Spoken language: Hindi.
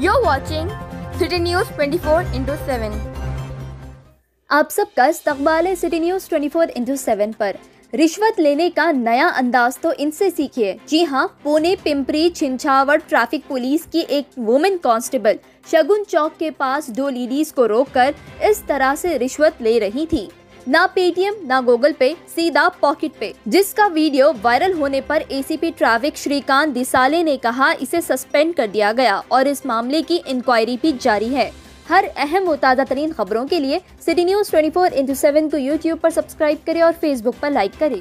You're watching City News 24 into 7. आप सबका इस्तकबाल है सिटी न्यूज़ 24 इंटू सेवन पर। रिश्वत लेने का नया अंदाज तो इनसे सीखिए। जी हाँ पुणे, पिंपरी, छिंछावड़, ट्रैफ़िक पुलिस की एक वुमेन कांस्टेबल शगुन चौक के पास दो लेडीज़ को रोककर इस तरह से रिश्वत ले रही थी। ना पेटीएम ना गूगल पे सीधा पॉकेट पे जिसका वीडियो वायरल होने पर एसीपी ट्रैफ़िक श्रीकांत दिसाले ने कहा, इसे सस्पेंड कर दिया गया और इस मामले की इंक्वायरी भी जारी है। हर अहम और ताज़ा तरीन खबरों के लिए सिटी न्यूज़ 24 इंटू सेवन को यूट्यूब पर सब्सक्राइब करें और फेसबुक पर लाइक करें।